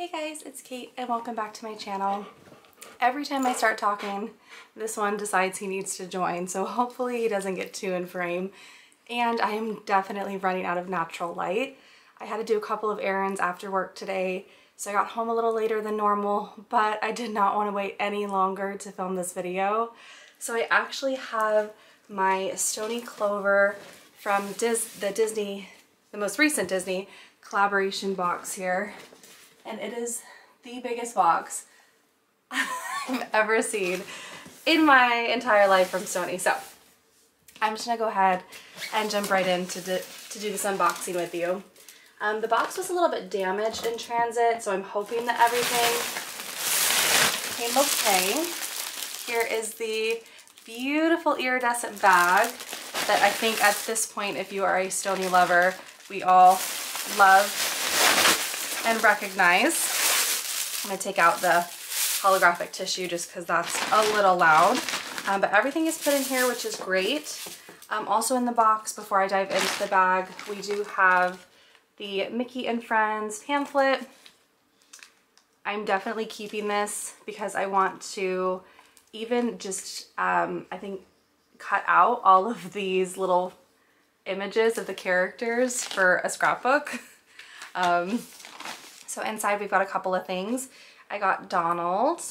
Hey guys, it's Kate and welcome back to my channel. Every time I start talking, this one decides he needs to join, so hopefully he doesn't get too in frame. And I am definitely running out of natural light. I had to do a couple of errands after work today, so I got home a little later than normal, but I did not want to wait any longer to film this video. So I actually have my Stoney Clover from Dis the Disney, the most recent Disney collaboration box here and it is the biggest box I've ever seen in my entire life from Stoney. So I'm just gonna go ahead and jump right in to, do, to do this unboxing with you. Um, the box was a little bit damaged in transit, so I'm hoping that everything came okay. Here is the beautiful iridescent bag that I think at this point, if you are a Stoney lover, we all love and recognize. I'm gonna take out the holographic tissue just because that's a little loud. Um, but everything is put in here, which is great. Um, also in the box, before I dive into the bag, we do have the Mickey and Friends pamphlet. I'm definitely keeping this because I want to even just, um, I think, cut out all of these little images of the characters for a scrapbook. So inside we've got a couple of things. I got Donald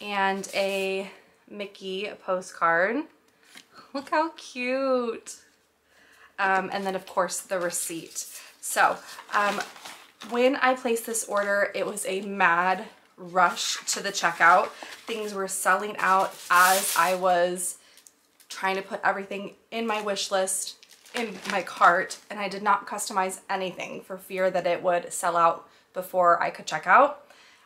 and a Mickey postcard. Look how cute. Um, and then of course the receipt. So um, when I placed this order, it was a mad rush to the checkout. Things were selling out as I was trying to put everything in my wish list in my cart and I did not customize anything for fear that it would sell out before I could check out.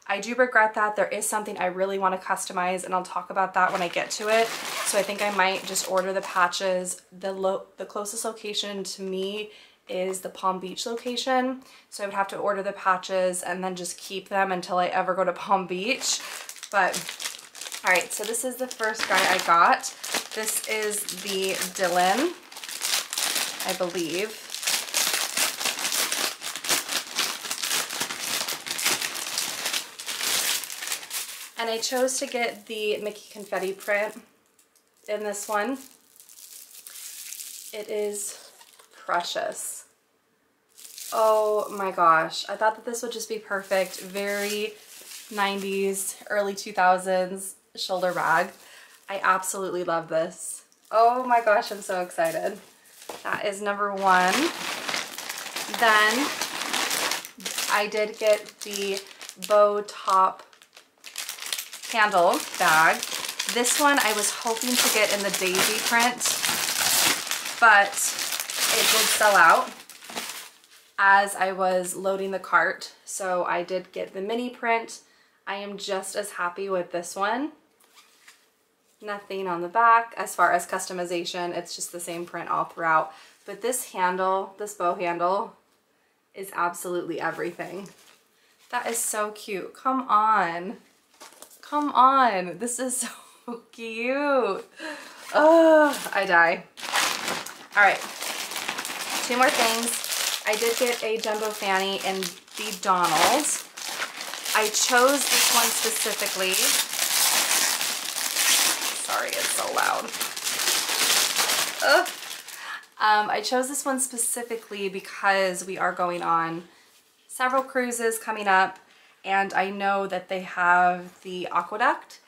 I do regret that. There is something I really want to customize and I'll talk about that when I get to it. So I think I might just order the patches. The, the closest location to me is the Palm Beach location. So I would have to order the patches and then just keep them until I ever go to Palm Beach. But all right, so this is the first guy I got. This is the Dylan I believe. And I chose to get the Mickey Confetti print in this one. It is precious. Oh my gosh. I thought that this would just be perfect. Very 90s, early 2000s shoulder bag. I absolutely love this. Oh my gosh, I'm so excited. That is number one. Then I did get the bow top handle bag. This one I was hoping to get in the daisy print, but it did sell out as I was loading the cart. So I did get the Minnie print. I am just as happy with this one. Nothing on the back as far as customization. It's just the same print all throughout. But this handle, this bow handle, is absolutely everything. That is so cute. Come on. Come on. This is so cute. Oh, I die. All right. Two more things. I did get a jumbo fanny in the Donald's. I chose this one specifically sorry, it's so loud. Ugh. Um, I chose this one specifically because we are going on several cruises coming up and I know that they have the AquaDuck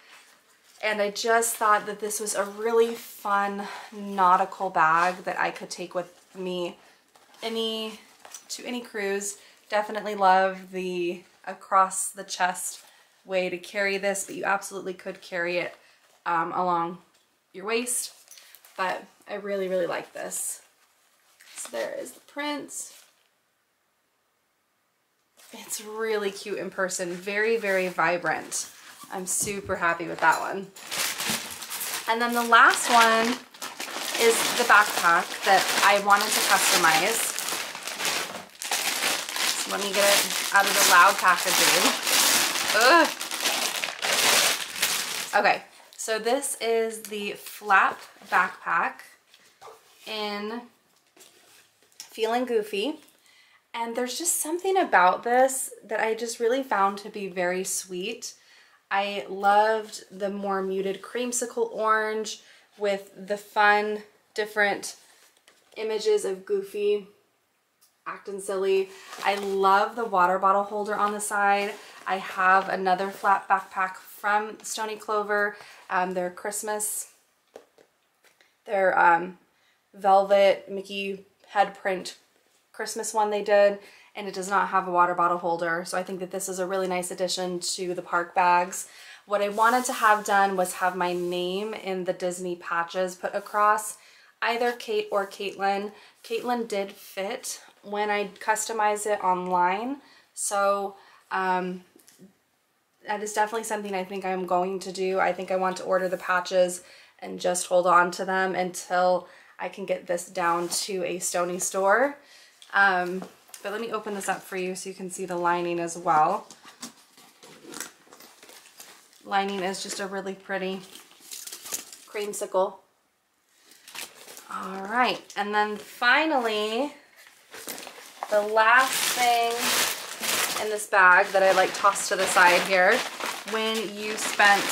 and I just thought that this was a really fun nautical bag that I could take with me any to any cruise. Definitely love the across the chest way to carry this, but you absolutely could carry it um, along your waist. But I really, really like this. So there is the print. It's really cute in person. Very, very vibrant. I'm super happy with that one. And then the last one is the backpack that I wanted to customize. So let me get it out of the loud packaging. Ugh. Okay, so this is the Flap backpack in Feeling Goofy. And there's just something about this that I just really found to be very sweet. I loved the more muted creamsicle orange with the fun, different images of Goofy acting silly. I love the water bottle holder on the side. I have another flat backpack from Stoney Clover. Um, their Christmas, their um, velvet Mickey head print Christmas one they did and it does not have a water bottle holder. So I think that this is a really nice addition to the park bags. What I wanted to have done was have my name in the Disney patches put across either Kate or Caitlin. Caitlin did fit when I customized it online. So um, that is definitely something I think I'm going to do. I think I want to order the patches and just hold on to them until I can get this down to a Stoney store. Um, but let me open this up for you so you can see the lining as well. Lining is just a really pretty creamsicle. All right, and then finally, the last thing in this bag that I like tossed to the side here, when you spent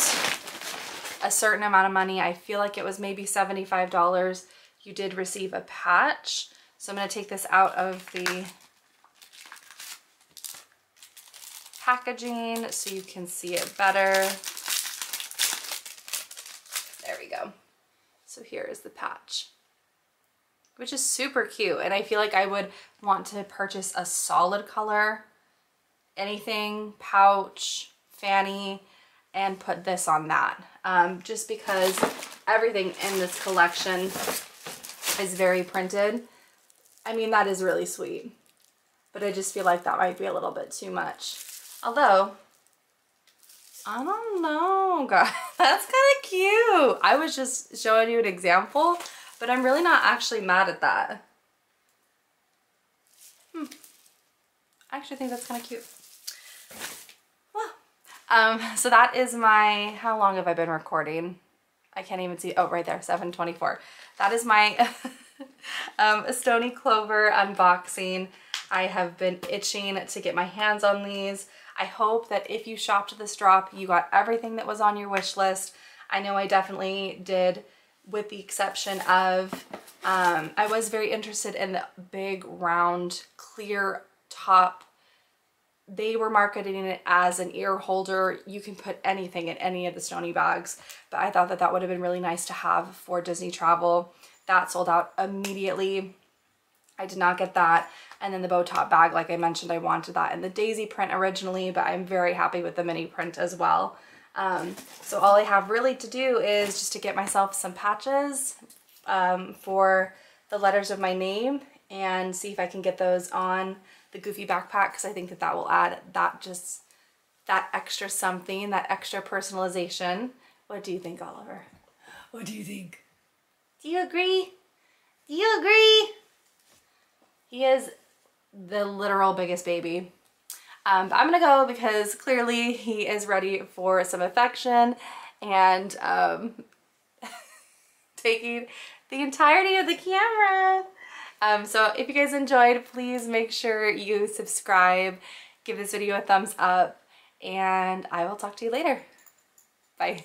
a certain amount of money, I feel like it was maybe $75, you did receive a patch. So I'm gonna take this out of the packaging so you can see it better. There we go. So here is the patch which is super cute. And I feel like I would want to purchase a solid color, anything, pouch, fanny, and put this on that. Um, just because everything in this collection is very printed. I mean, that is really sweet. But I just feel like that might be a little bit too much. Although, I don't know, guys. That's kind of cute. I was just showing you an example, but I'm really not actually mad at that. Hmm. I actually think that's kind of cute. Well, um, so that is my, how long have I been recording? I can't even see, oh, right there, 724. That is my um, Stoney Clover unboxing. I have been itching to get my hands on these. I hope that if you shopped this drop, you got everything that was on your wish list. I know I definitely did with the exception of, um, I was very interested in the big round clear top. They were marketing it as an ear holder. You can put anything in any of the Stoney bags, but I thought that that would have been really nice to have for Disney travel. That sold out immediately. I did not get that. And then the bow top bag, like I mentioned, I wanted that in the daisy print originally, but I'm very happy with the Minnie print as well. Um, so all I have really to do is just to get myself some patches um, for the letters of my name and see if I can get those on the Goofy backpack because I think that that will add that just that extra something, that extra personalization. What do you think, Oliver? What do you think? Do you agree? Do you agree? He is the literal biggest baby. Um, but I'm gonna go because clearly he is ready for some affection and um, taking the entirety of the camera. Um, so if you guys enjoyed, please make sure you subscribe, give this video a thumbs up, and I will talk to you later. Bye.